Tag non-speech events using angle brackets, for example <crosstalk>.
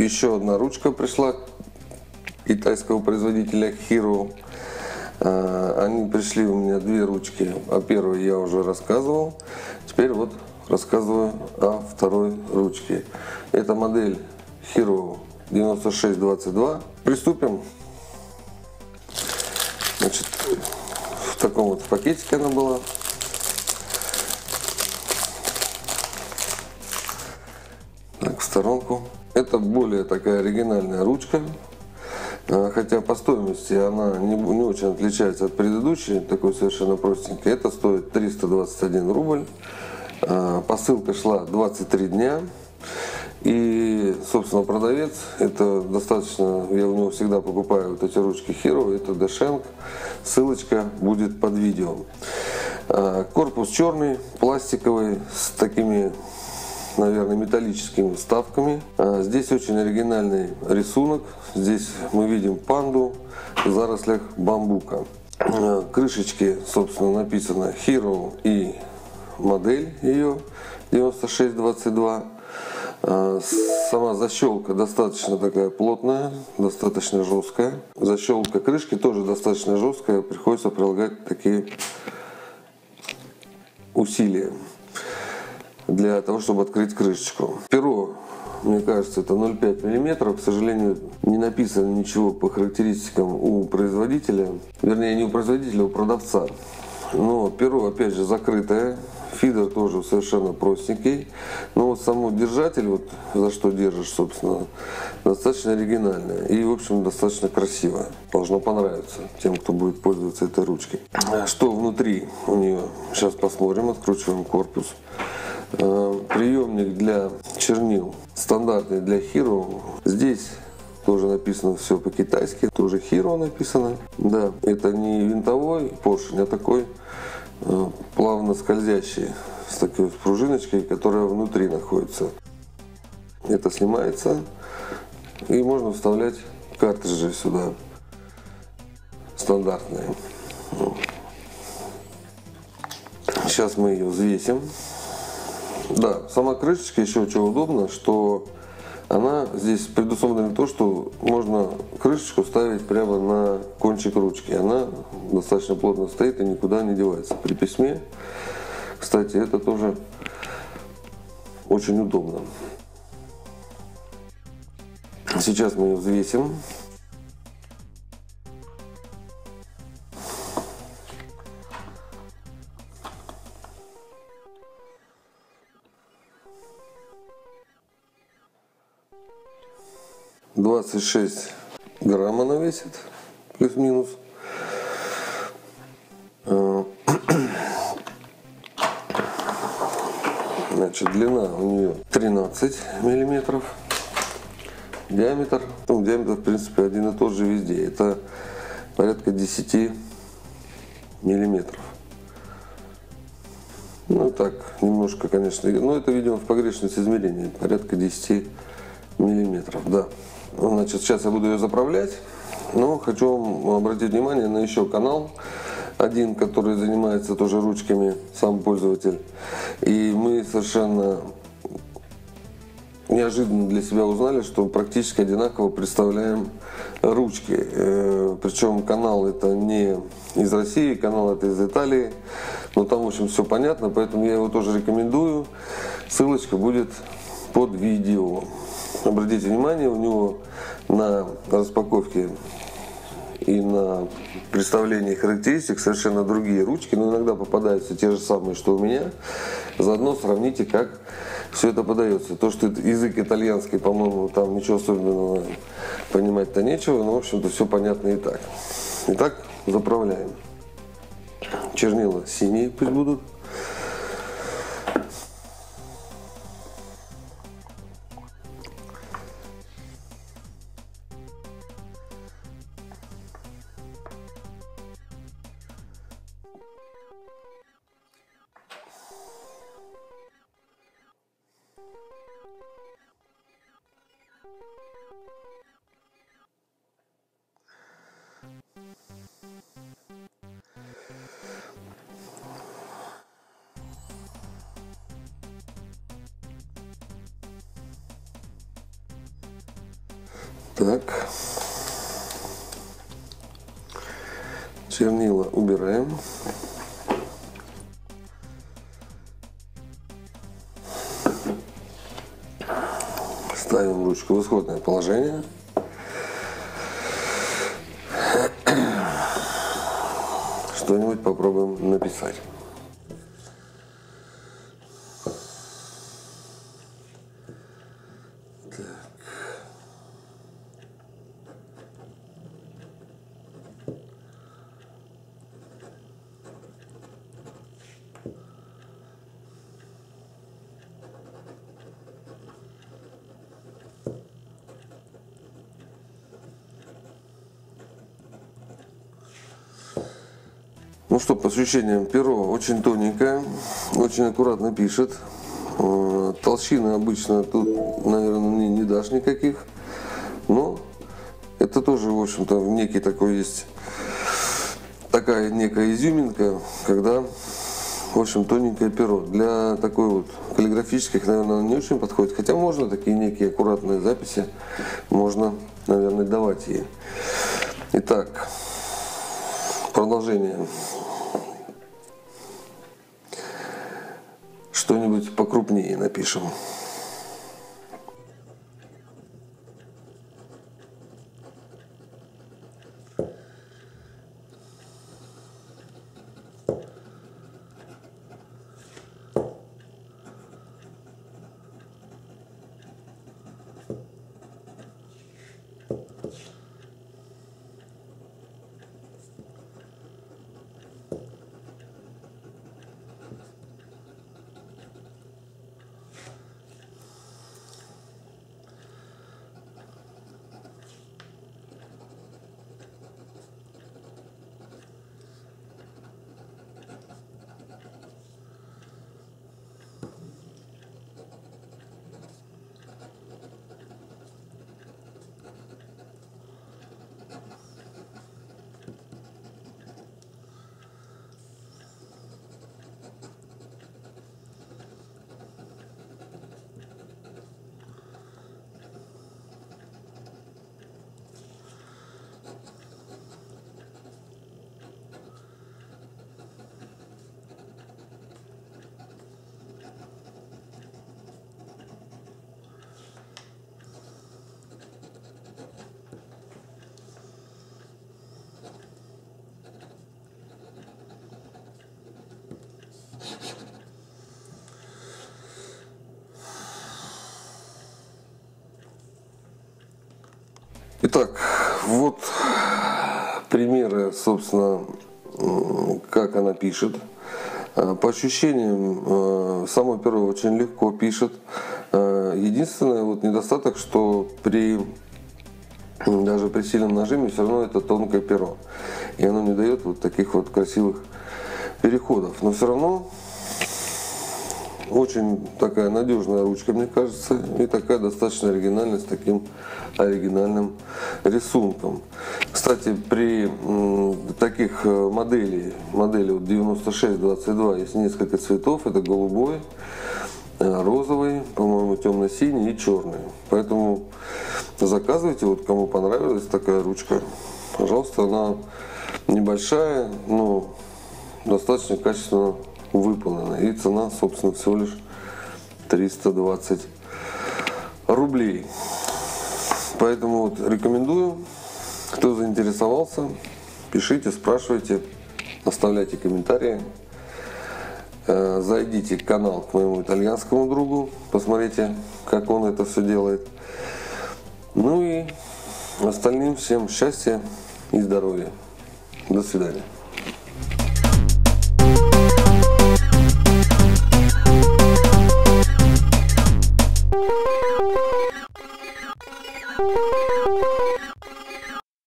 Еще одна ручка пришла китайского производителя Hero. А, они пришли у меня две ручки. О первой я уже рассказывал. Теперь вот рассказываю о второй ручке. Это модель Hero 9622. Приступим. Значит, в таком вот пакетике она была. В сторонку. Это более такая оригинальная ручка. А, хотя по стоимости она не, не очень отличается от предыдущей, такой совершенно простенькой. Это стоит 321 рубль. А, посылка шла 23 дня. И, собственно, продавец, это достаточно, я у него всегда покупаю вот эти ручки Hero, это Дешенк, ссылочка будет под видео. А, корпус черный, пластиковый, с такими, наверное, металлическими вставками. А, здесь очень оригинальный рисунок, здесь мы видим панду в зарослях бамбука. А, крышечки, собственно, написано Hero и модель ее 9622. А, сама защелка достаточно такая плотная, достаточно жесткая. Защелка крышки тоже достаточно жесткая, приходится прилагать такие усилия для того, чтобы открыть крышечку. Перо, мне кажется, это 0,5 мм. К сожалению, не написано ничего по характеристикам у производителя. Вернее, не у производителя, а у продавца. Но перо, опять же, закрытое. Фидер тоже совершенно простенький. Но вот саму держатель, вот за что держишь, собственно, достаточно оригинальная. И, в общем, достаточно красиво. Должно понравиться тем, кто будет пользоваться этой ручкой. Что внутри у нее? Сейчас посмотрим. Откручиваем корпус. Э, приемник для чернил стандартный для Hero. Здесь тоже написано все по-китайски, тоже Hero написано. Да, это не винтовой поршень, а такой Э, плавно скользящий с такой пружиночкой, которая внутри находится. Это снимается и можно вставлять картриджи сюда стандартные. Сейчас мы ее взвесим. Да, сама крышечка еще что удобно, что она здесь предусмотрена то, что можно крышечку ставить прямо на кончик ручки. Она достаточно плотно стоит и никуда не девается. При письме, кстати, это тоже очень удобно. Сейчас мы ее взвесим. 26 грамм она весит, плюс-минус. А, <clears throat> значит, длина у нее 13 миллиметров. Диаметр, ну, диаметр, в принципе, один и тот же везде. Это порядка 10 миллиметров. Ну, так, немножко, конечно, но это, видимо, в погрешность измерения, порядка 10 миллиметров, да. Значит, сейчас я буду ее заправлять, но хочу обратить внимание на еще канал, один, который занимается тоже ручками, сам пользователь. И мы совершенно неожиданно для себя узнали, что практически одинаково представляем ручки. Э, Причем канал это не из России, канал это из Италии. Но там, в общем, все понятно, поэтому я его тоже рекомендую. Ссылочка будет под видео обратите внимание, у него на распаковке и на представлении характеристик совершенно другие ручки, но иногда попадаются те же самые, что у меня. Заодно сравните, как все это подается. То, что язык итальянский, по-моему, там ничего особенного понимать-то нечего, но, в общем-то, все понятно и так. Итак, заправляем. Чернила синие пусть будут. Так. Чернила убираем. Ставим ручку в исходное положение. Что-нибудь попробуем написать. Ну что, по ощущениям, перо очень тоненькое, очень аккуратно пишет. Э, толщины обычно тут, наверное, не, не дашь никаких. Но это тоже, в общем-то, некий такой есть, такая некая изюминка, когда, в общем, тоненькое перо. Для такой вот каллиграфических, наверное, не очень подходит. Хотя можно такие некие аккуратные записи, можно, наверное, давать ей. Итак, продолжение. Что-нибудь покрупнее напишем. Итак, вот примеры, собственно, как она пишет. А, по ощущениям, а, само перо очень легко пишет. А, единственное вот недостаток, что при даже при сильном нажиме все равно это тонкое перо. И оно не дает вот таких вот красивых переходов. Но все равно очень такая надежная ручка, мне кажется, и такая достаточно оригинальная, с таким оригинальным рисунком. Кстати, при таких э, моделей, модели вот 9622 есть несколько цветов, это голубой, э, розовый, по-моему, темно-синий и черный. Поэтому заказывайте, вот кому понравилась такая ручка, пожалуйста, она небольшая, но достаточно качественно выполнена. И цена, собственно, всего лишь 320 рублей. Поэтому вот рекомендую, кто заинтересовался, пишите, спрашивайте, оставляйте комментарии. Э, зайдите в канал к моему итальянскому другу, посмотрите, как он это все делает. Ну и остальным всем счастья и здоровья. До свидания.